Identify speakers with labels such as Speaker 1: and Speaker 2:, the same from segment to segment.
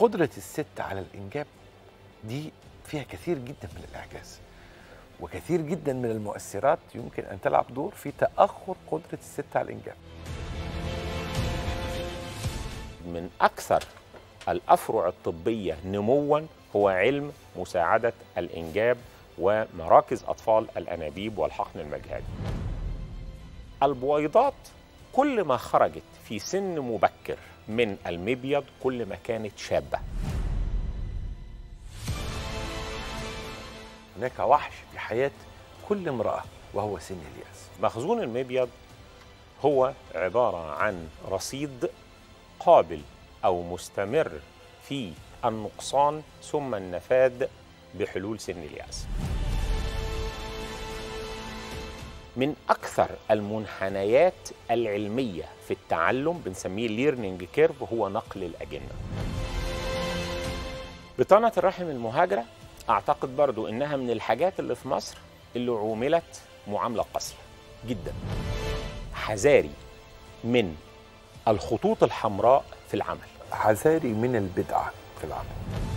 Speaker 1: قدرة الست على الإنجاب دي فيها كثير جدا من الإعجاز وكثير جدا من المؤثرات يمكن أن تلعب دور في تأخر قدرة الست على الإنجاب.
Speaker 2: من أكثر الأفرع الطبية نموا هو علم مساعدة الإنجاب ومراكز أطفال الأنابيب والحقن المجهري البويضات كل ما خرجت في سن مبكر من المبيض كل ما كانت شابة.
Speaker 1: هناك وحش في حياة كل امرأة وهو سن اليأس.
Speaker 2: مخزون المبيض هو عبارة عن رصيد قابل أو مستمر في النقصان ثم النفاد بحلول سن اليأس. من أكثر المنحنيات العلمية في التعلم بنسميه learning curve هو نقل الأجنة. بطانة الرحم المهاجرة أعتقد برضو إنها من الحاجات اللي في مصر اللي عوملت معاملة قاسية جدا. حذاري من الخطوط الحمراء في العمل.
Speaker 1: حذاري من البدعة في العمل.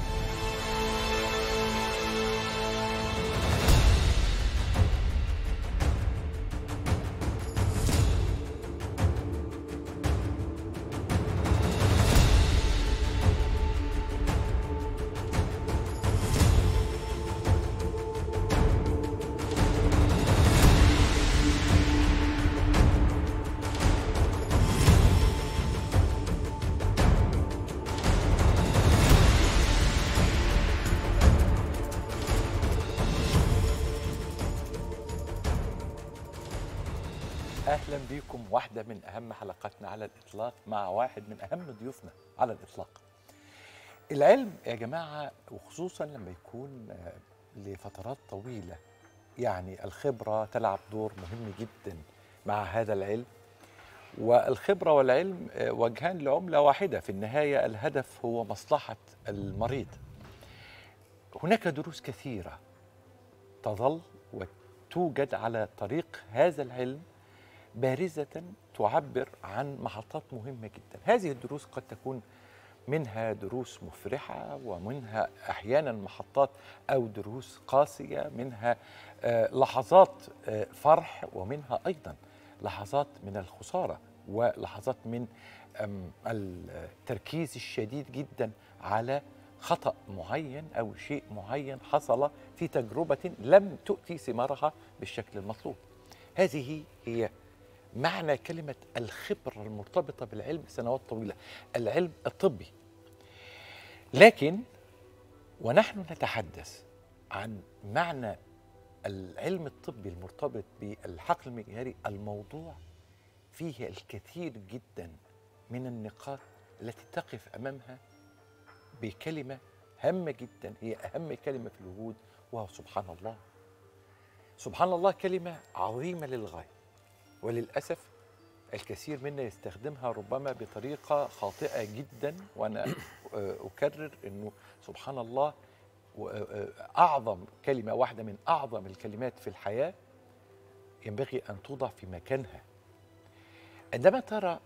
Speaker 1: أهلا بيكم واحدة من أهم حلقاتنا على الإطلاق مع واحد من أهم ضيوفنا على الإطلاق. العلم يا جماعة وخصوصا لما يكون آه، لفترات طويلة يعني الخبرة تلعب دور مهم جدا مع هذا العلم. والخبرة والعلم آه، وجهان لعملة واحدة. في النهاية الهدف هو مصلحة المريض. هناك دروس كثيرة تظل وتوجد على طريق هذا العلم. بارزة تعبر عن محطات مهمة جدا. هذه الدروس قد تكون منها دروس مفرحة ومنها أحيانا محطات أو دروس قاسية منها آه، لحظات آه، فرح ومنها أيضا لحظات من الخسارة ولحظات من التركيز الشديد جدا على خطأ معين أو شيء معين حصل في تجربة لم تؤتي ثمارها بالشكل المطلوب. هذه هي معنى كلمة الخبرة المرتبطة بالعلم سنوات طويلة. العلم الطبي. لكن ونحن نتحدث عن معنى العلم الطبي المرتبط بالحقل المجهري. الموضوع فيه الكثير جدا من النقاط التي تقف أمامها بكلمة هامة جدا. هي أهم كلمة في الوجود وهو سبحان الله. سبحان الله كلمة عظيمة للغاية. وللأسف الكثير منا يستخدمها ربما بطريقة خاطئة جدا وأنا آه، أكرر أنه سبحان الله و- أعظم كلمة واحدة من أعظم الكلمات في الحياة ينبغي أن توضع في مكانها. عندما ترى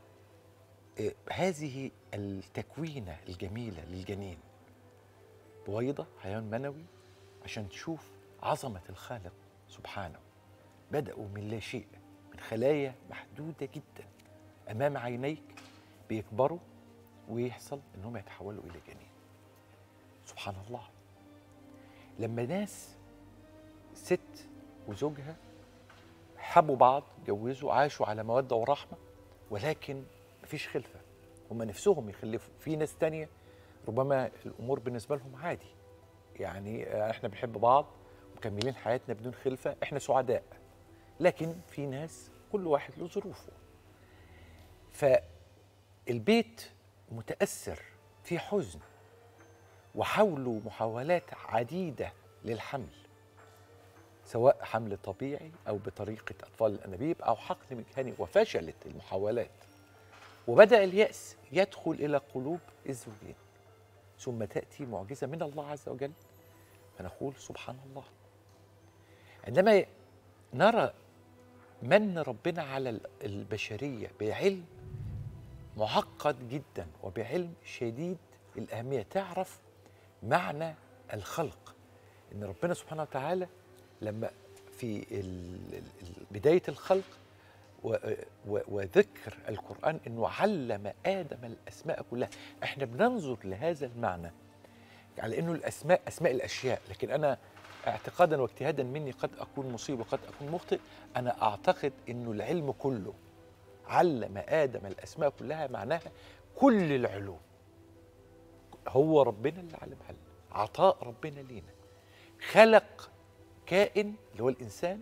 Speaker 1: هذه التكوينة الجميلة للجنين بويضة حيوان منوي عشان تشوف عظمة الخالق سبحانه. بدأوا من لا شيء. خلايا محدودة جدا أمام عينيك بيكبروا ويحصل إنهم يتحولوا إلى جنين. سبحان الله. لما ناس ست وزوجها حبوا بعض جوزوا عاشوا على مودة ورحمة ولكن مفيش خلفة. هم نفسهم يخلفوا. في ناس تانية ربما الأمور بالنسبة لهم عادي. يعني إحنا بنحب بعض مكملين حياتنا بدون خلفة إحنا سعداء. لكن في ناس كل واحد له ظروفه. فالبيت متأثر في حزن وحاولوا محاولات عديدة للحمل سواء حمل طبيعي أو بطريقة أطفال الأنابيب أو حقن مجهري وفشلت المحاولات. وبدأ اليأس يدخل إلى قلوب الزوجين. ثم تأتي معجزة من الله عز وجل فنقول سبحان الله. عندما نرى من ربنا على البشرية؟ بعلم معقد جدا وبعلم شديد الأهمية. تعرف معنى الخلق؟ إن ربنا سبحانه وتعالى لما في بداية الخلق وذكر القرآن إنه علم آدم الأسماء كلها. إحنا بننظر لهذا المعنى على إنه الأسماء أسماء الأشياء. لكن أنا اعتقادا واجتهادا مني قد اكون مصيب وقد اكون مخطئ أنا اعتقد إنه العلم كله علم آدم الأسماء كلها معناها كل العلوم. هو ربنا اللي علمها لنا عطاء ربنا لينا. خلق كائن اللي هو الإنسان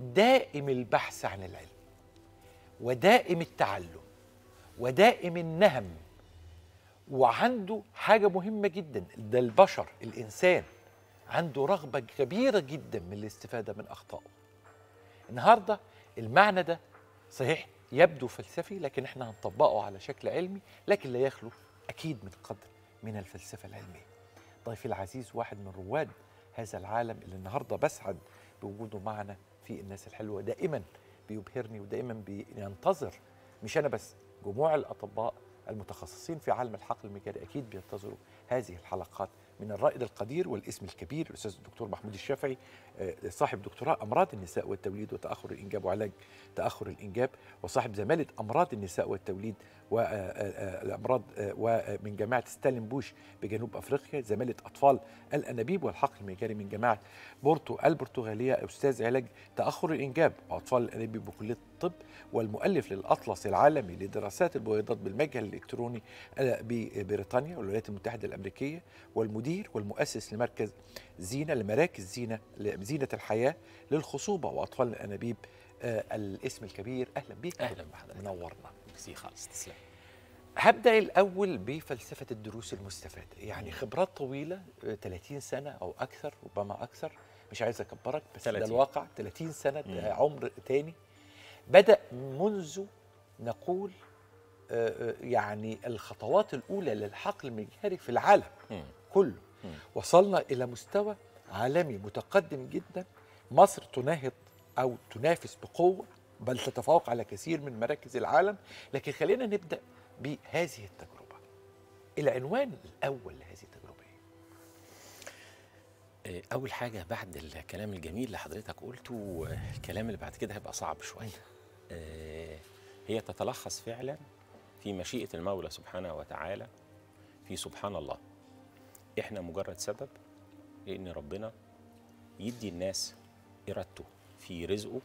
Speaker 1: دائم البحث عن العلم ودائم التعلم ودائم النهم وعنده حاجة مهمة جدا ده البشر الإنسان. عنده رغبة كبيرة جدا من الاستفادة من أخطائه. النهارده المعنى ده صحيح يبدو فلسفي لكن إحنا هنطبقه على شكل علمي لكن لا يخلو أكيد من قدر من الفلسفة العلمية. ضيفي العزيز واحد من رواد هذا العالم اللي النهارده بسعد بوجوده معنا في الناس الحلوة دائما بيبهرني ودائما بينتظر مش أنا بس جموع الأطباء المتخصصين في عالم الحقل المجاري أكيد بينتظروا هذه الحلقات. من الرائد القدير والاسم الكبير الأستاذ الدكتور محمود الشافعي آه، صاحب دكتوراه أمراض النساء والتوليد وتأخر الإنجاب وعلاج تأخر الإنجاب وصاحب زمالة أمراض النساء والتوليد والامراض ومن جامعه ستالنبوش بجنوب أفريقيا زمالة أطفال الأنابيب والحقل المجاري من جامعه بورتو البرتغاليه أستاذ علاج تأخر الإنجاب واطفال الأنابيب بكليه الطب والمؤلف للأطلس العالمي لدراسات البويضات بالمجهل الإلكتروني آه، ببريطانيا والولايات المتحدة الأمريكية والمدير والمؤسس لمركز زينة لمراكز زينة زينة الحياة للخصوبة وأطفال الأنابيب آه، الاسم الكبير. أهلا بيك.
Speaker 2: أهلاً بحضرتك.
Speaker 1: منورنا.
Speaker 2: ميرسي خالص. تسلم.
Speaker 1: هبدأ الأول بفلسفة الدروس المستفادة. يعني خبرات طويلة آه، 30 سنة أو أكثر ربما أكثر. مش عايز أكبرك بس ده
Speaker 2: 30.
Speaker 1: الواقع. 30 سنة
Speaker 2: مم.
Speaker 1: آه، عمر تاني. بدأ منذ نقول آه، آه، يعني الخطوات الأولى للحقل المجهري في العالم. كله. وصلنا إلى مستوى عالمي متقدم جدا مصر تناهض أو تنافس بقوة بل تتفوق على كثير من مراكز العالم لكن خلينا نبدأ بهذه التجربة العنوان الأول لهذه التجربة إيه؟
Speaker 2: آه، أول حاجة بعد الكلام الجميل اللي حضرتك قلته الكلام اللي بعد كده هيبقى صعب شوية هي تتلخص فعلا في مشيئة المولى سبحانه وتعالى في سبحان الله. إحنا مجرد سبب لأن ربنا يدي الناس إرادته في رزقه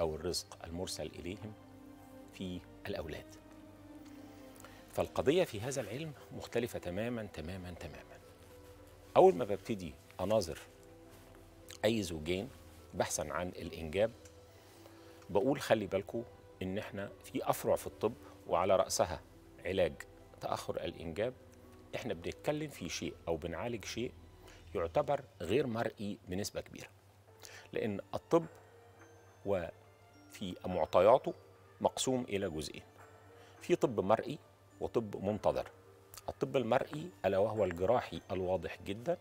Speaker 2: أو الرزق المرسل إليهم في الأولاد. فالقضية في هذا العلم مختلفة تماما تماما تماما. أول ما ببتدي أناظر أي زوجين بحثا عن الإنجاب بقول خلي بالكم إن إحنا في أفرع في الطب وعلى رأسها علاج تأخر الإنجاب. إحنا بنتكلم في شيء أو بنعالج شيء يعتبر غير مرئي بنسبة كبيرة. لأن الطب وفي معطياته مقسوم إلى جزئين. في طب مرئي وطب منتظر. الطب المرئي ألا وهو الجراحي الواضح جدا.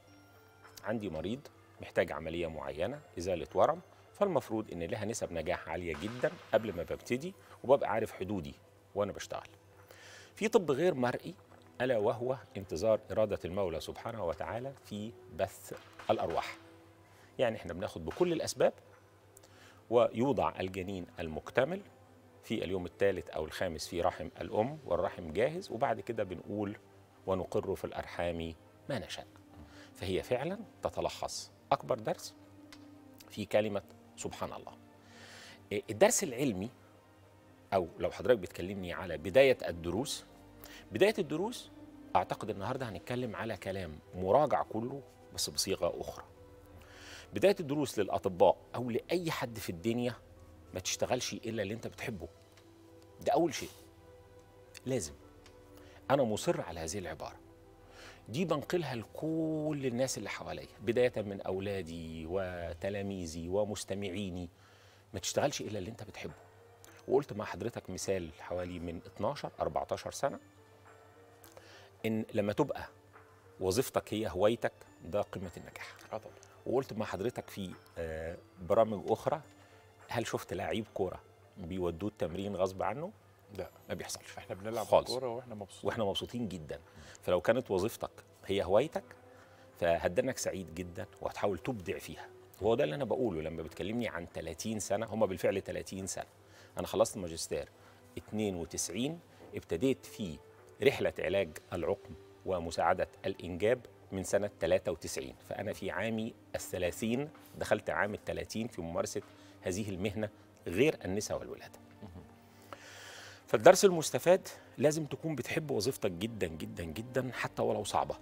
Speaker 2: عندي مريض محتاج عملية معينة إزالة ورم. فالمفروض إن لها نسب نجاح عالية جدا قبل ما ببتدي وببقى عارف حدودي وأنا بشتغل. في طب غير مرئي ألا وهو انتظار إرادة المولى سبحانه وتعالى في بث الأرواح. يعني إحنا بناخد بكل الأسباب ويوضع الجنين المكتمل في اليوم الثالث أو الخامس في رحم الأم والرحم جاهز وبعد كده بنقول ونقر في الأرحام ما نشاء. فهي فعلا تتلخص. أكبر درس في كلمة سبحان الله. إيه، الدرس العلمي أو لو حضرتك بتكلمني على بداية الدروس بداية الدروس أعتقد النهاردة هنتكلم على كلام مراجع كله بس بصيغة أخرى. بداية الدروس للأطباء أو لأي حد في الدنيا ما تشتغلش إلا اللي أنت بتحبه. ده أول شيء. لازم. أنا مصر على هذه العبارة. دي بنقلها لكل الناس اللي حواليا بداية من أولادي وتلاميذي ومستمعيني. ما تشتغلش إلا اللي أنت بتحبه. وقلت مع حضرتك مثال حوالي من 12 14 سنة إن لما تبقى وظيفتك هي هوايتك ده قمة النجاح.
Speaker 1: طبعا
Speaker 2: وقلت مع حضرتك في آه، برامج أخرى هل شفت لعيب كورة بيودوه التمرين غصب عنه؟
Speaker 1: لا
Speaker 2: ما بيحصلش.
Speaker 1: إحنا بنلعب
Speaker 2: خالص.
Speaker 1: كورة وإحنا مبسوطين.
Speaker 2: وإحنا مبسوطين جدا. فلو كانت وظيفتك هي هوايتك فهدنك سعيد جدا وهتحاول تبدع فيها. وهو ده اللي أنا بقوله. لما بتكلمني عن 30 سنة هم بالفعل 30 سنة. أنا خلصت الماجستير 92 ابتديت في رحلة علاج العقم ومساعدة الإنجاب من سنة 93 فأنا في عامي الثلاثين دخلت عام الثلاثين في ممارسة هذه المهنة غير النساء والولاده فالدرس المستفاد لازم تكون بتحب وظيفتك جدا جدا جدا حتى ولو صعبة.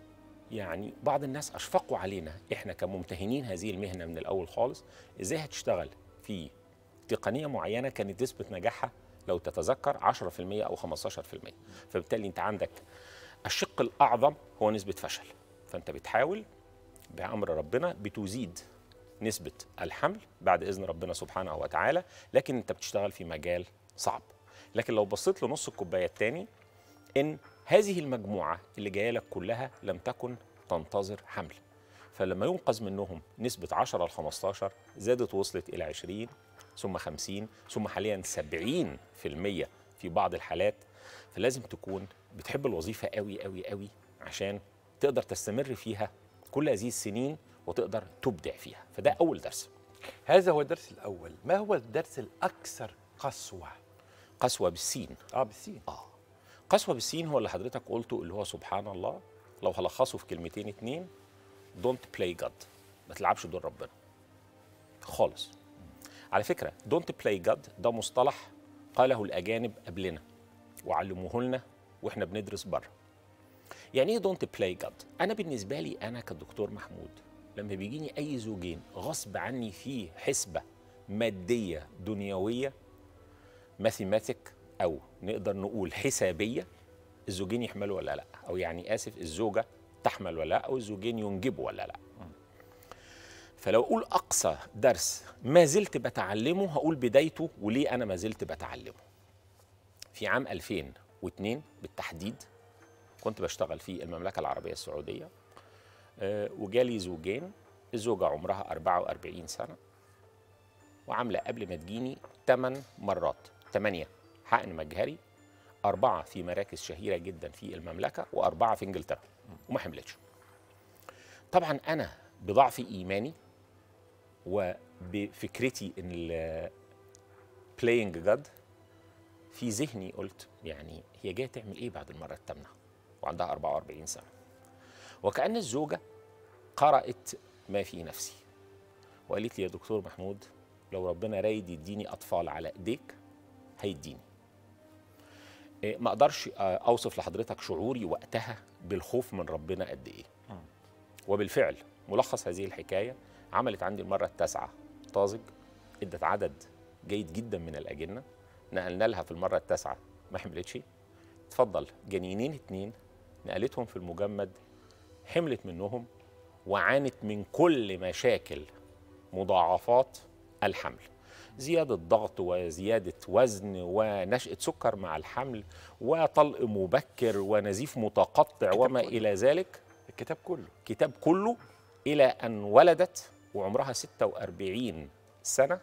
Speaker 2: يعني بعض الناس أشفقوا علينا. إحنا كممتهنين هذه المهنة من الأول خالص إزاي هتشتغل في تقنية معينة كانت نسبة نجاحها لو تتذكر 10% أو 15% فبالتالي أنت عندك الشق الأعظم هو نسبة فشل. فأنت بتحاول بأمر ربنا بتزيد نسبة الحمل بعد إذن ربنا سبحانه وتعالى لكن أنت بتشتغل في مجال صعب. لكن لو بصيت لنص الكوباية الثاني إن هذه المجموعة اللي جاية لك كلها لم تكن تنتظر حمل. فلما ينقذ منهم نسبة 10 ل 15 زادت وصلت إلى 20 ثم 50 ثم حاليا 70% في بعض الحالات. فلازم تكون بتحب الوظيفة قوي قوي قوي عشان تقدر تستمر فيها كل هذه السنين وتقدر تبدع فيها. فده أول درس.
Speaker 1: هذا هو الدرس الأول. ما هو الدرس الأكثر قسوة؟
Speaker 2: قسوة بالسين.
Speaker 1: آه بالسين.
Speaker 2: آه. قسوة بالسين هو اللي حضرتك قلته اللي هو سبحان الله لو هلخصه في كلمتين اتنين don't play God ما تلعبش دور ربنا. خالص. على فكرة don't play God ده مصطلح قاله الأجانب قبلنا وعلموه لنا وإحنا بندرس بره. يعني إيه don't play God أنا بالنسبة لي أنا كدكتور محمود لما بيجيني أي زوجين غصب عني في حسبة مادية دنيوية mathematic أو نقدر نقول حسابية الزوجين يحملوا ولا لأ؟ أو يعني آسف الزوجة تحمل ولا لأ؟ أو الزوجين ينجبوا ولا لأ؟ فلو أقول أقصى درس ما زلت بتعلمه هقول بدايته وليه أنا ما زلت بتعلمه. في عام 2002 بالتحديد كنت بشتغل في المملكة العربية السعودية آه، وجالي زوجين الزوجة عمرها 44 سنة وعاملة قبل ما تجيني 8 مرات. 8 حقن مجهري أربعة في مراكز شهيرة جدا في المملكة وأربعة في إنجلترا وما حملتش. طبعا أنا بضعف إيماني وبفكرتي إن بلاينج جاد في ذهني قلت يعني هي جاية تعمل إيه بعد المرة الثامنة وعندها 44 سنة. وكأن الزوجة قرأت ما في نفسي. وقالت لي يا دكتور محمود لو ربنا رايد يديني أطفال على إيديك هيديني إيه، ما أقدرش آه، أوصف لحضرتك شعوري وقتها بالخوف من ربنا قد إيه. وبالفعل ملخص هذه الحكاية عملت عندي المرة التاسعة طازج إدت عدد جيد جدا من الأجنة نقلنا لها في المرة التاسعة ما حملتش. اتفضل جنينين اتنين نقلتهم في المجمد حملت منهم وعانت من كل مشاكل مضاعفات الحمل. زيادة ضغط وزيادة وزن ونشأة سكر مع الحمل وطلق مبكر ونزيف متقطع وما
Speaker 1: كله.
Speaker 2: إلى ذلك.
Speaker 1: الكتاب كله.
Speaker 2: كتاب كله إلى أن ولدت وعمرها 46 سنة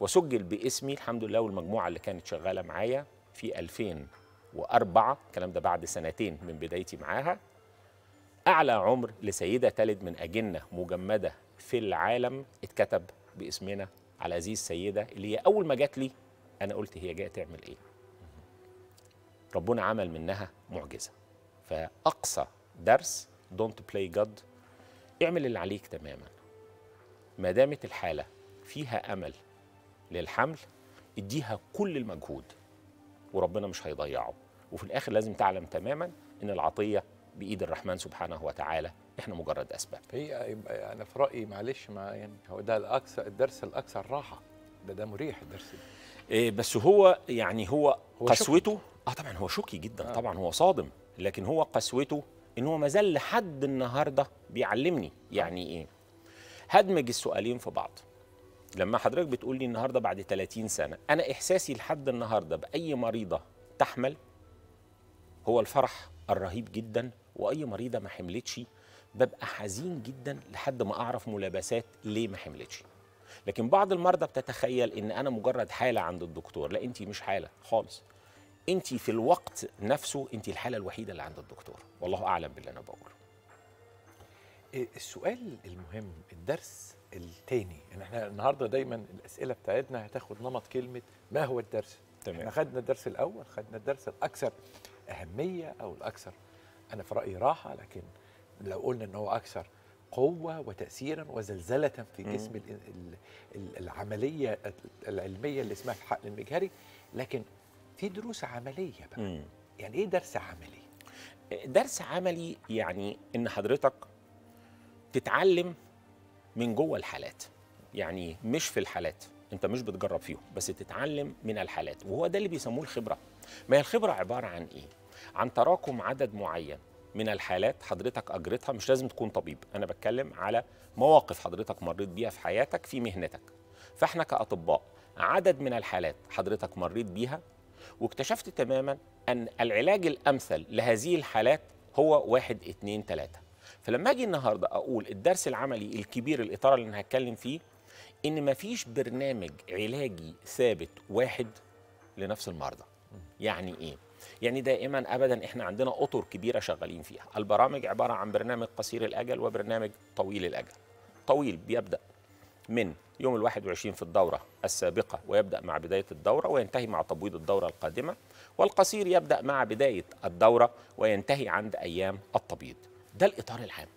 Speaker 2: وسجل باسمي الحمد لله والمجموعة اللي كانت شغالة معايا في 2004 الكلام ده بعد سنتين من بدايتي معاها. أعلى عمر لسيدة تلد من أجنة مجمدة في العالم اتكتب باسمنا على هذه السيدة اللي هي أول ما جات لي أنا قلت هي جاية تعمل إيه؟ ربنا عمل منها معجزة. فأقصى درس don't play God اعمل اللي عليك تماما. ما دامت الحالة فيها أمل للحمل اديها كل المجهود وربنا مش هيضيعه. وفي الآخر لازم تعلم تماما إن العطية بإيد الرحمن سبحانه وتعالى إحنا مجرد أسباب.
Speaker 1: هي يبقى أنا في رأيي معلش مع يعني هو ده الاكثر الدرس الاكثر راحه ده ده مريح الدرس ده.
Speaker 2: إيه بس هو يعني هو,
Speaker 1: هو
Speaker 2: قسوته آه طبعا هو شوكي جدا.
Speaker 1: آه.
Speaker 2: طبعا هو صادم لكن هو قسوته إن هو ما زال لحد النهارده بيعلمني يعني إيه. هدمج السؤالين في بعض. لما حضرتك بتقول لي النهارده بعد 30 سنة أنا إحساسي لحد النهارده بأي مريضة تحمل؟ هو الفرح الرهيب جدا وأي مريضة ما حملتش ببقى حزين جدا لحد ما أعرف ملابسات ليه ما حملتش. لكن بعض المرضى بتتخيل إن أنا مجرد حالة عند الدكتور لا انت مش حالة خالص. انت في الوقت نفسه انت الحالة الوحيدة اللي عند الدكتور. والله أعلم باللي أنا بقوله.
Speaker 1: إيه السؤال المهم الدرس التاني يعني إحنا النهارده دايما الأسئلة بتاعتنا هتاخد نمط كلمة ما هو الدرس؟
Speaker 2: تمام.
Speaker 1: إحنا خدنا الدرس الأول خدنا الدرس الأكثر أهمية أو الأكثر أنا في رأيي راحة لكن لو قلنا إن هو أكثر قوة وتاثيرا وزلزلة في. جسم ال- ال- ال- العملية العلمية اللي اسمها الحقن المجهري لكن في دروس عملية بقى.
Speaker 2: مم.
Speaker 1: يعني إيه درس عملي؟
Speaker 2: درس عملي يعني إن حضرتك تتعلم من جوه الحالات. يعني مش في الحالات أنت مش بتجرب فيهم بس تتعلم من الحالات. وهو ده اللي بيسموه الخبرة. ما هي الخبرة عبارة عن إيه؟ عن تراكم عدد معين. من الحالات حضرتك أجرتها مش لازم تكون طبيب. أنا بتكلم على مواقف حضرتك مريت بيها في حياتك في مهنتك. فإحنا كأطباء عدد من الحالات حضرتك مريت بيها واكتشفت تماما أن العلاج الأمثل لهذه الحالات هو واحد اتنين تلاتة. فلما أجي النهارده أقول الدرس العملي الكبير الإطار اللي أنا هتكلم فيه إن مفيش برنامج علاجي ثابت واحد لنفس المرضى. يعني إيه؟ يعني دائما ابدا إحنا عندنا أطر كبيرة شغالين فيها. البرامج عبارة عن برنامج قصير الأجل وبرنامج طويل الأجل. طويل بيبدأ من يوم الواحد وعشرين في الدورة السابقة ويبدأ مع بداية الدورة وينتهي مع تبويض الدورة القادمة والقصير يبدأ مع بداية الدورة وينتهي عند أيام التبييض. ده الإطار العام.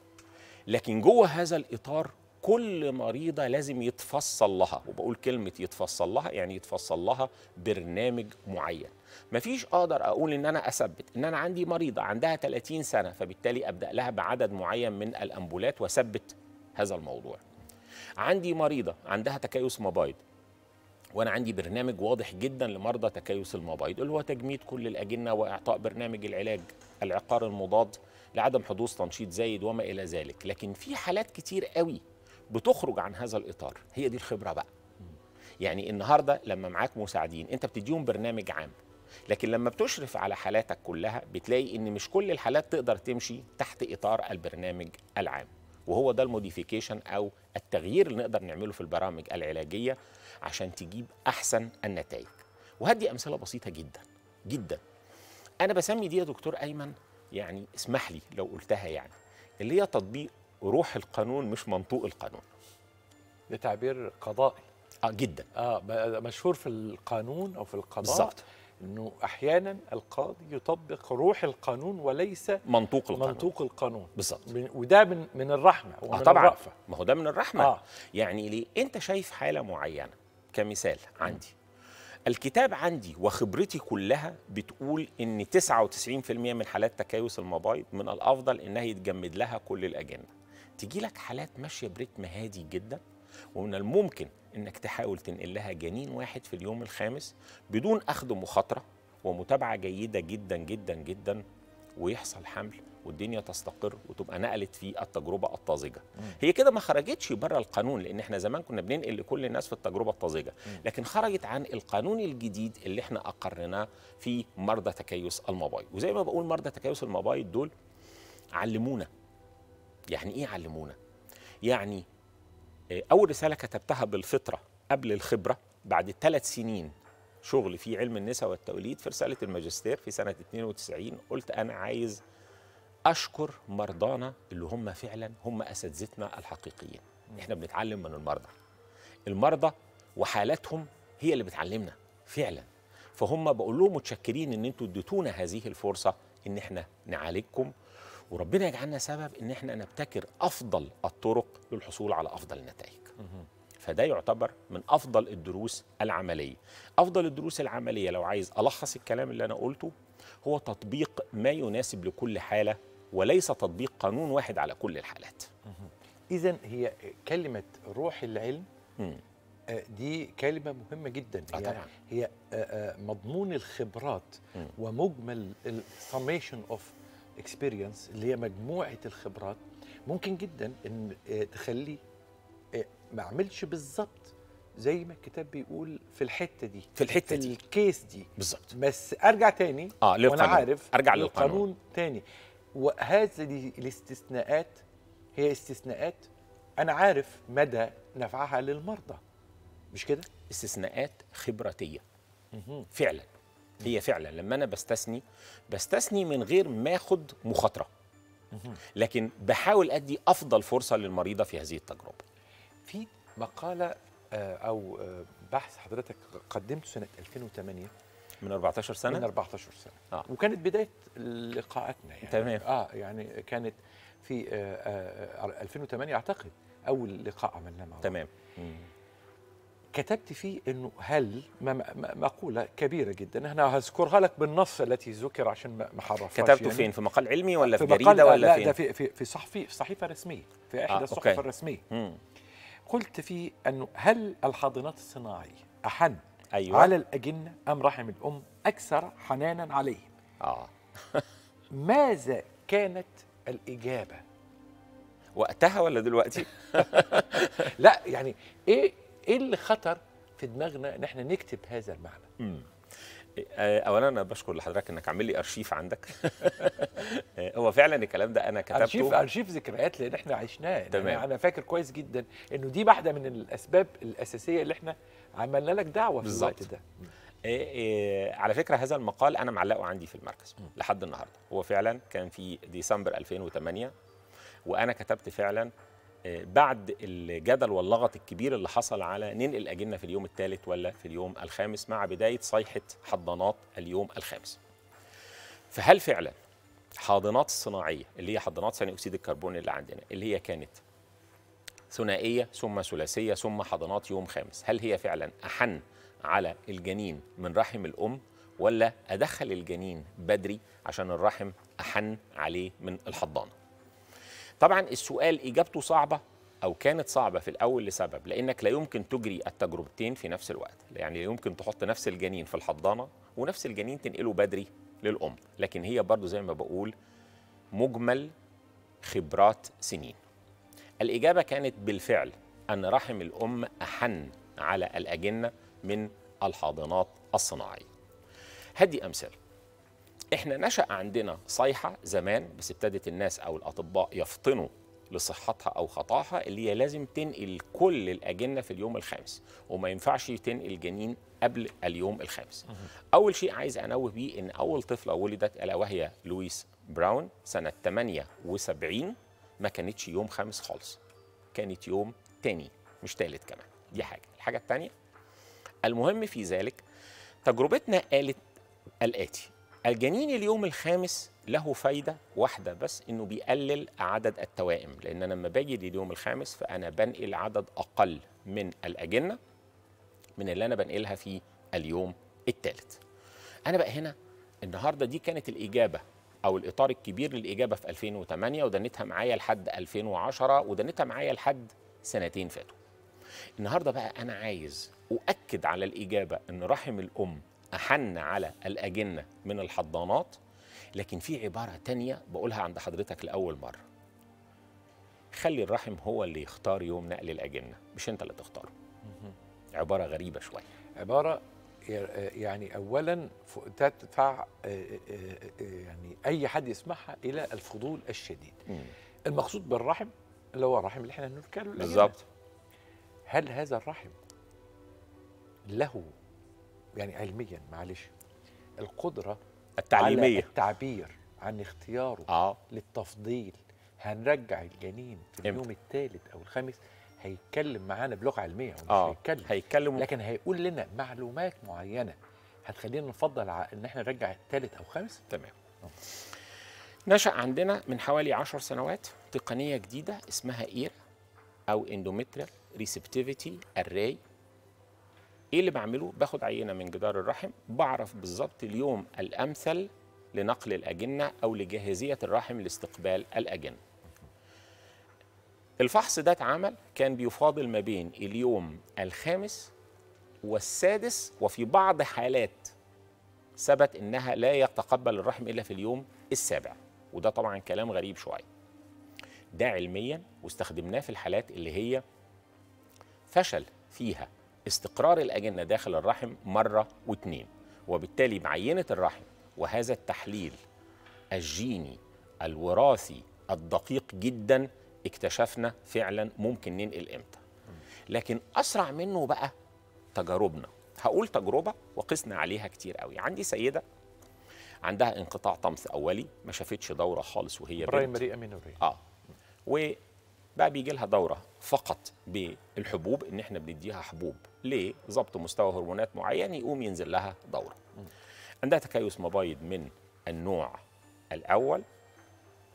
Speaker 2: لكن جوه هذا الإطار كل مريضة لازم يتفصل لها وبقول كلمة يتفصل لها يعني يتفصل لها برنامج معين. مفيش أقدر أقول إن أنا أثبت إن أنا عندي مريضة عندها 30 سنة فبالتالي أبدأ لها بعدد معين من الأمبولات وأثبت هذا الموضوع. عندي مريضة عندها تكيس مبايض وأنا عندي برنامج واضح جدا لمرضى تكيس المبايض اللي هو تجميد كل الأجنة وإعطاء برنامج العلاج العقار المضاد لعدم حدوث تنشيط زايد وما إلى ذلك. لكن في حالات كتير قوي بتخرج عن هذا الإطار. هي دي الخبرة بقى. يعني النهارده لما معاك مساعدين أنت بتديهم برنامج عام لكن لما بتشرف على حالاتك كلها بتلاقي إن مش كل الحالات تقدر تمشي تحت إطار البرنامج العام. وهو ده الموديفيكيشن أو التغيير اللي نقدر نعمله في البرامج العلاجية عشان تجيب أحسن النتائج. وهدي أمثلة بسيطة جدا جدا. أنا بسمي دي يا دكتور أيمن يعني اسمح لي لو قلتها يعني اللي هي تطبيق روح القانون مش منطوق القانون.
Speaker 1: ده تعبير قضائي.
Speaker 2: آه جدا.
Speaker 1: آه مشهور في القانون أو في القضاء
Speaker 2: بالظبط.
Speaker 1: إنه أحيانا القاضي يطبق روح القانون وليس
Speaker 2: منطوق القانون.
Speaker 1: منطوق القانون.
Speaker 2: بالظبط.
Speaker 1: وده من من الرحمة ومن
Speaker 2: آه طبعا.
Speaker 1: الرأفة.
Speaker 2: ما هو ده من الرحمة.
Speaker 1: آه.
Speaker 2: يعني ليه؟ أنت شايف حالة معينة. كمثال عندي. الكتاب عندي وخبرتي كلها بتقول إن 99% من حالات تكيس المبايض من الأفضل إنها يتجمد لها كل الأجنة. تيجي لك حالات ماشية برتم هادي جدا ومن الممكن إنك تحاول تنقل لها جنين واحد في اليوم الخامس بدون أخذ مخاطرة ومتابعة جيدة جدا جدا جدا ويحصل حمل والدنيا تستقر وتبقى نقلت في التجربة الطازجة. هي كده ما خرجتش بره القانون لأن إحنا زمان كنا بننقل لكل الناس في التجربة الطازجة. لكن خرجت عن القانون الجديد اللي إحنا أقرناه في مرضى تكيس المبايض وزي ما بقول مرضى تكيس المبايض دول علمونا يعني إيه علمونا يعني آه، أول رسالة كتبتها بالفطرة قبل الخبرة بعد ثلاث سنين شغل في علم النساء والتوليد في رسالة الماجستير في سنة 92 قلت أنا عايز أشكر مرضانا اللي هم فعلا هم أساتذتنا الحقيقيين. إحنا بنتعلم من المرضى. المرضى وحالاتهم هي اللي بتعلمنا فعلا. فهم بقول لهم متشكرين إن أنتوا اديتونا هذه الفرصة إن إحنا نعالجكم وربنا يجعلنا سبب إن إحنا نبتكر أفضل الطرق للحصول على أفضل النتائج فده يعتبر من أفضل الدروس العملية أفضل الدروس العملية لو عايز ألخص الكلام اللي أنا قلته هو تطبيق ما يناسب لكل حالة وليس تطبيق قانون واحد على كل الحالات
Speaker 1: اذا هي كلمة روح العلم. آه، دي كلمة مهمة جدا
Speaker 2: آه
Speaker 1: هي
Speaker 2: طبعاً.
Speaker 1: هي آه، مضمون الخبرات. ومجمل ال summation of experience اللي هي مجموعة الخبرات ممكن جدا إن آه، تخلي آه، ما أعملش بالظبط زي ما الكتاب بيقول في الحتة دي
Speaker 2: في الحتة
Speaker 1: في
Speaker 2: دي.
Speaker 1: ال case دي.
Speaker 2: بالظبط
Speaker 1: بس أرجع تاني
Speaker 2: آه
Speaker 1: وأنا
Speaker 2: للقانون
Speaker 1: عارف
Speaker 2: أرجع للقانون.
Speaker 1: للقانون تاني. وهذه الاستثناءات هي استثناءات أنا عارف مدى نفعها للمرضى. مش كده؟
Speaker 2: استثناءات خبراتية. فعلا. هي فعلا لما أنا بستثني بستثني من غير ما آخد مخاطرة لكن بحاول أدي أفضل فرصة للمريضة في هذه التجربة
Speaker 1: في مقالة آه، أو آه، بحث حضرتك قدمته سنة 2008
Speaker 2: من 14
Speaker 1: من
Speaker 2: سنه
Speaker 1: 14 سنة
Speaker 2: آه.
Speaker 1: وكانت بداية لقاءاتنا يعني
Speaker 2: تمام.
Speaker 1: آه يعني كانت في آه آه آه 2008 أعتقد أول لقاء عملناه مع.
Speaker 2: تمام مم.
Speaker 1: كتبت فيه إنه هل مقولة كبيرة جدا أنا هذكرها لك بالنص التي ذكر عشان ما احرفهاش
Speaker 2: كتبته
Speaker 1: يعني.
Speaker 2: فين؟ في مقال علمي ولا في,
Speaker 1: مقال-
Speaker 2: جريدة ولا
Speaker 1: لا
Speaker 2: فين؟
Speaker 1: ده في في في صحفي في صحيفة رسمية في إحدى
Speaker 2: آه،
Speaker 1: الصحف.
Speaker 2: الرسمية.
Speaker 1: قلت فيه إنه هل الحاضنات الصناعيه أحن
Speaker 2: أيوه.
Speaker 1: على الأجنة أم رحم الأم؟ أكثر حنانا عليهم
Speaker 2: آه.
Speaker 1: ماذا كانت الإجابة؟
Speaker 2: وقتها ولا دلوقتي؟
Speaker 1: لا يعني إيه إيه اللي خطر في دماغنا إن إحنا نكتب هذا المعنى
Speaker 2: مم. آه، اولا أنا بشكر لحضرتك إنك عامل لي أرشيف عندك آه، هو فعلا الكلام ده أنا
Speaker 1: ارشيف
Speaker 2: كتبته
Speaker 1: أرشيف ذكريات لأن إحنا عشناه يعني
Speaker 2: تمام.
Speaker 1: أنا فاكر كويس جدا إنه دي واحدة من الأسباب الأساسية اللي إحنا عملنا لك دعوة في. الوقت ده
Speaker 2: آه، آه، على فكرة هذا المقال أنا معلقه عندي في المركز
Speaker 1: م.
Speaker 2: لحد النهارده هو فعلا كان في ديسمبر 2008 وأنا كتبت فعلا بعد الجدل واللغط الكبير اللي حصل على ننقل الاجنه في اليوم الثالث ولا في اليوم الخامس مع بداية صيحة حضانات اليوم الخامس. فهل فعلا حاضنات الصناعية اللي هي حضانات ثاني أكسيد الكربون اللي عندنا اللي هي كانت ثنائية ثم ثلاثية ثم حضانات يوم خامس هل هي فعلا أحن على الجنين من رحم الأم ولا أدخل الجنين بدري عشان الرحم أحن عليه من الحضانة؟ طبعا السؤال إجابته صعبة أو كانت صعبة في الأول لسبب لأنك لا يمكن تجري التجربتين في نفس الوقت. يعني لا يمكن تحط نفس الجنين في الحضانة ونفس الجنين تنقله بدري للأم. لكن هي برضو زي ما بقول مجمل خبرات سنين. الإجابة كانت بالفعل أن رحم الأم أحن على الأجنة من الحاضنات الصناعية. هدي أمثال إحنا نشأ عندنا صيحة زمان بس ابتدت الناس أو الأطباء يفطنوا لصحتها أو خطأها اللي هي لازم تنقل كل الأجنة في اليوم الخامس وما ينفعش تنقل جنين قبل اليوم الخامس. أول شيء عايز أنوه بيه إن أول طفلة ولدت ألا وهي لويس براون سنة 78 ما كانتش يوم خامس خالص كانت يوم تاني مش تالت كمان. دي حاجة. الحاجة التانية المهم في ذلك تجربتنا قالت الآتي. الجنين اليوم الخامس له فايدة واحدة بس إنه بيقلل عدد التوائم. لأن أنا لما باجي لليوم الخامس فأنا بنقل عدد أقل من الأجنة من اللي أنا بنقلها في اليوم الثالث أنا بقى هنا النهاردة دي كانت الإجابة أو الإطار الكبير للإجابة في 2008 ودنتها معايا لحد 2010 ودنتها معايا لحد سنتين فاتوا. النهارده بقى أنا عايز أؤكد على الإجابة إن رحم الأم أحن على الأجنة من الحضانات لكن في عبارة تانية بقولها عند حضرتك لأول مرة. خلي الرحم هو اللي يختار يوم نقل الأجنة مش أنت اللي تختاره. عبارة غريبة شوية.
Speaker 1: عبارة يعني اولا ف- تدفع آه، آه، آه، يعني أي حد يسمعها إلى الفضول الشديد. المقصود بالرحم اللي هو الرحم اللي إحنا بنتكلم
Speaker 2: بالظبط.
Speaker 1: هل هذا الرحم له يعني علميا معلش. القدرة على
Speaker 2: التعليميه
Speaker 1: التعبير عن اختياره
Speaker 2: آه.
Speaker 1: للتفضيل هنرجع الجنين في؟ اليوم الثالث أو الخامس هيتكلم معانا بلغة علمية هو مش
Speaker 2: آه.
Speaker 1: هيتكلم.
Speaker 2: هيتكلم
Speaker 1: لكن هيقول لنا معلومات معينة. هتخلينا نفضل ع- إن إحنا نرجع الثالث أو خامس
Speaker 2: تمام. نشأ عندنا من حوالي عشر سنوات تقنية جديدة اسمها ERA أو endometrial receptivity array إيه اللي بعمله؟ باخد عينة من جدار الرحم بعرف بالظبط اليوم الأمثل لنقل الأجنة أو لجاهزية الرحم لاستقبال الأجنة الفحص ده اتعمل كان بيفاضل ما بين اليوم الخامس والسادس وفي بعض حالات ثبت إنها لا يتقبل الرحم إلا في اليوم السابع وده طبعا كلام غريب شوية ده علميا واستخدمناه في الحالات اللي هي فشل فيها استقرار الأجنة داخل الرحم مرة واتنين وبالتالي بعينه الرحم وهذا التحليل الجيني الوراثي الدقيق جدا اكتشفنا فعلا ممكن ننقل إمتى. لكن أسرع منه بقى تجاربنا. هقول تجربة وقسنا عليها كتير قوي. عندي سيدة عندها انقطاع طمث أولي ما شافتش دورة خالص وهي بنت.
Speaker 1: برايمري امينوري
Speaker 2: آه. وبقى بيجي لها دورة فقط بالحبوب إن إحنا بنديها حبوب. لضبط مستوى هرمونات معين يقوم ينزل لها دورة. عندها تكيس مبايض من النوع الأول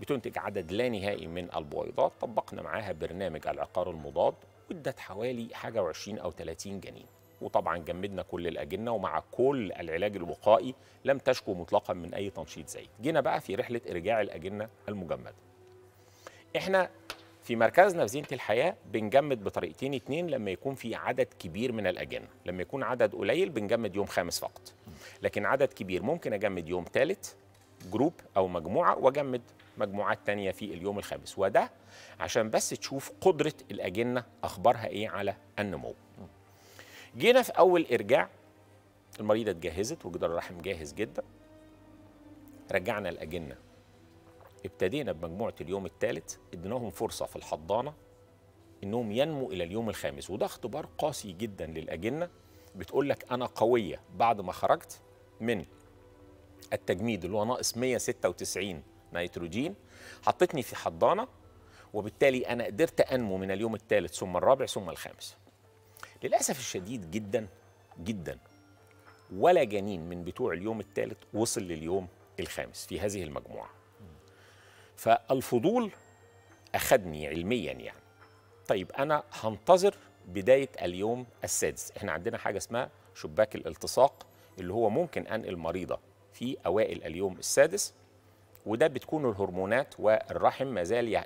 Speaker 2: بتنتج عدد لا نهائي من البويضات. طبقنا معاها برنامج العقار المضاد وادت حوالي حاجة و20 أو 30 جنين وطبعا جمدنا كل الأجنة ومع كل العلاج الوقائي لم تشكو مطلقا من أي تنشيط زايد جينا بقى في رحلة إرجاع الأجنة المجمدة. إحنا في مركزنا في زينه الحياة بنجمد بطريقتين. اتنين لما يكون في عدد كبير من الاجنه لما يكون عدد قليل بنجمد يوم خامس فقط. لكن عدد كبير ممكن أجمد يوم ثالث جروب أو مجموعة وأجمد مجموعات تانية في اليوم الخامس. وده عشان بس تشوف قدرة الأجنة أخبارها إيه على النمو. جينا في أول إرجاع. المريضة اتجهزت وجدار الرحم جاهز جدا. رجعنا الأجنة ابتدينا بمجموعة اليوم الثالث اديناهم فرصة في الحضانة إنهم ينمو إلى اليوم الخامس. وده اختبار قاسي جدا للأجنة. بتقول لك أنا قوية بعد ما خرجت من التجميد اللي هو ناقص 196 نيتروجين حطتني في حضانة وبالتالي أنا قدرت أنمو من اليوم الثالث ثم الرابع ثم الخامس. للأسف الشديد جدا جدا ولا جنين من بتوع اليوم الثالث وصل لليوم الخامس في هذه المجموعة. فالفضول اخذني علميا يعني. طيب أنا هنتظر بداية اليوم السادس. إحنا عندنا حاجة اسمها شباك الالتصاق اللي هو ممكن أنقل مريضة في أوائل اليوم السادس وده بتكون الهرمونات والرحم ما زال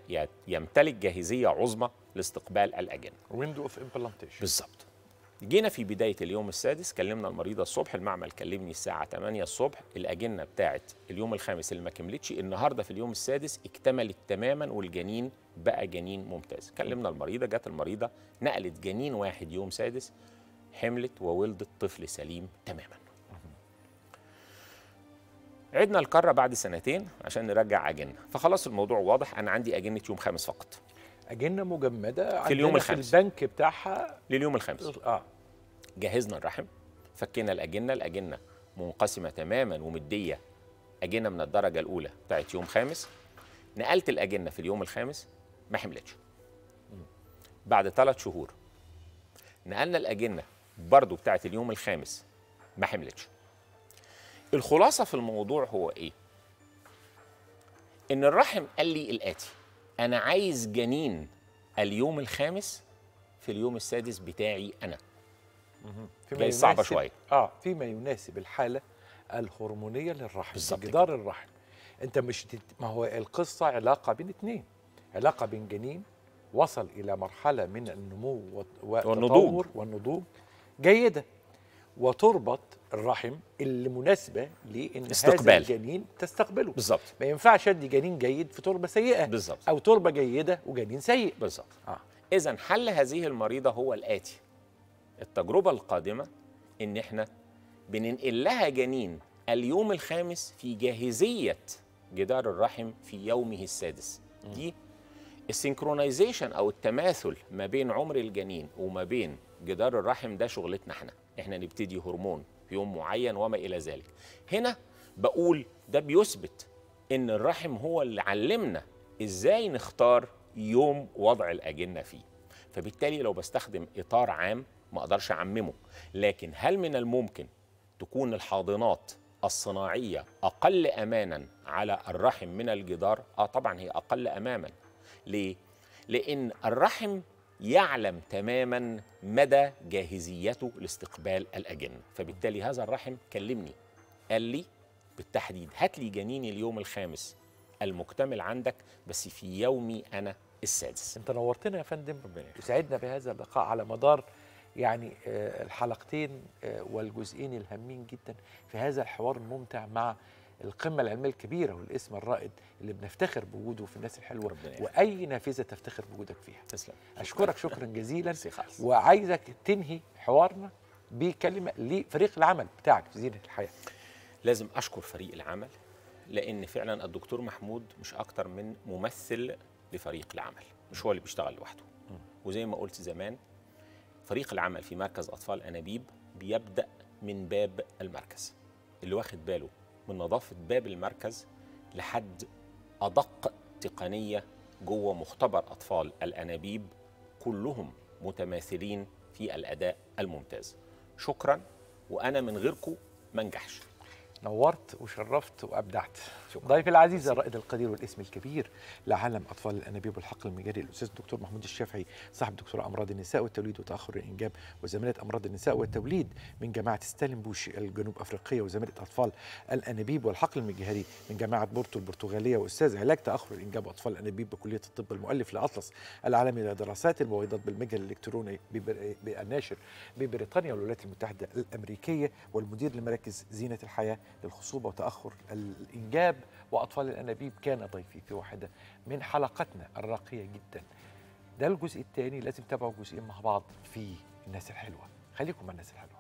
Speaker 2: يمتلك جاهزية عظمى لاستقبال الأجنة.
Speaker 1: window of implantation
Speaker 2: بالظبط. جينا في بداية اليوم السادس كلمنا المريضة الصبح المعمل كلمني الساعة 8 الصبح الأجنة بتاعت اليوم الخامس اللي ما كملتش. النهاردة في اليوم السادس اكتملت تماما والجنين بقى جنين ممتاز. كلمنا المريضة جت المريضة نقلت جنين واحد يوم سادس حملت وولدت طفل سليم تماما. عدنا الكرة بعد سنتين عشان نرجع أجنة. فخلاص الموضوع واضح أنا عندي أجنة يوم خامس فقط.
Speaker 1: أجنة مجمدة
Speaker 2: في اليوم الخامس.
Speaker 1: في البنك بتاعها.
Speaker 2: لليوم الخامس.
Speaker 1: آه.
Speaker 2: جهزنا الرحم فكينا الأجنة الأجنة منقسمة تماما ومدية أجنة من الدرجة الأولى بتاعت يوم خامس. نقلت الأجنة في اليوم الخامس ما حملتش. بعد ثلاث شهور نقلنا الأجنة برضو بتاعت اليوم الخامس ما حملتش. الخلاصة في الموضوع هو إيه؟ إن الرحم قال لي الآتي. أنا عايز جنين اليوم الخامس في اليوم السادس بتاعي أنا.
Speaker 1: فيما يناسب-
Speaker 2: شوية.
Speaker 1: آه فيما يناسب الحالة الهرمونية للرحم
Speaker 2: بالظبط
Speaker 1: جدار الرحم. أنت مش تت... ما هو القصة علاقة بين اثنين علاقة بين جنين وصل إلى مرحلة من النمو
Speaker 2: والنضوج.
Speaker 1: والنضوج جيدة وتربط الرحم اللي مناسبة لإن هذا
Speaker 2: استقبال.
Speaker 1: الجنين تستقبله.
Speaker 2: بالظبط
Speaker 1: ما ينفعش أدي جنين جيد في تربة سيئة.
Speaker 2: بالظبط
Speaker 1: أو تربة جيدة وجنين سيء.
Speaker 2: بالظبط
Speaker 1: آه.
Speaker 2: اذا حل هذه المريضة هو الآتي. التجربة القادمة إن إحنا بننقل لها جنين اليوم الخامس في جاهزية جدار الرحم في يومه السادس. دي السينكرونايزيشن أو التماثل ما بين عمر الجنين وما بين جدار الرحم ده شغلتنا إحنا. إحنا نبتدي هرمون. يوم معين وما إلى ذلك. هنا بقول ده بيثبت إن الرحم هو اللي علمنا إزاي نختار يوم وضع الأجنة فيه. فبالتالي لو بستخدم إطار عام ما أقدرش أعممه لكن هل من الممكن تكون الحاضنات الصناعية أقل امانا على الرحم من الجدار؟ آه طبعا هي أقل اماما. ليه؟ لأن الرحم يعلم تماما مدى جاهزيته لاستقبال الأجنة. فبالتالي هذا الرحم كلمني قال لي بالتحديد هات لي جنيني اليوم الخامس المكتمل عندك بس في يومي أنا السادس.
Speaker 1: أنت نورتنا يا فندم. وسعدنا بهذا اللقاء على مدار يعني آه، الحلقتين آه، والجزئين الهامين جدا في هذا الحوار الممتع مع القمة العلمية الكبيرة والاسم الرائد اللي بنفتخر بوجوده في الناس الحلوة.
Speaker 2: ربنا.
Speaker 1: وأي نافذة تفتخر بوجودك فيها.
Speaker 2: تسلم.
Speaker 1: أشكرك شكرا جزيلا. وعايزك تنهي حوارنا بكلمة لفريق العمل بتاعك في زينة الحياة.
Speaker 2: لازم أشكر فريق العمل لأن فعلا الدكتور محمود مش أكتر من ممثل لفريق العمل مش هو اللي بيشتغل لوحده. وزي ما قلت زمان فريق العمل في مركز أطفال أنابيب بيبدأ من باب المركز اللي واخد باله من نظافه باب المركز لحد أدق تقنية جوه مختبر أطفال الأنابيب كلهم متماثلين في الأداء الممتاز. شكرا وأنا من غيركم ما انجحش
Speaker 1: نورت وشرفت وأبدعت.
Speaker 2: شكراً.
Speaker 1: ضيفي العزيز الرائد القدير والاسم الكبير لعالم أطفال الأنابيب والحقل المجاري الأستاذ الدكتور محمود الشافعي صاحب دكتوراه أمراض النساء والتوليد وتأخر الإنجاب وزميلة أمراض النساء والتوليد من جامعة ستالنبوش الجنوب أفريقية وزميلة أطفال الأنابيب والحقل المجهري من جامعة بورتو البرتغالية وأستاذ علاج تأخر الإنجاب وأطفال الأنابيب بكلية الطب المؤلف لأطلس العالمي لدراسات المبيضات بالمجال الإلكتروني بالناشر ببريطانيا والولايات المتحدة الأمريكية والمدير لمراكز زينة الحياة للخصوبة وتأخر الإنجاب وأطفال الأنابيب كان ضيفي في واحدة من حلقاتنا الراقية جدا. ده الجزء الثاني لازم تتابعوا الجزئين مع بعض في الناس الحلوة. خليكم مع الناس الحلوة.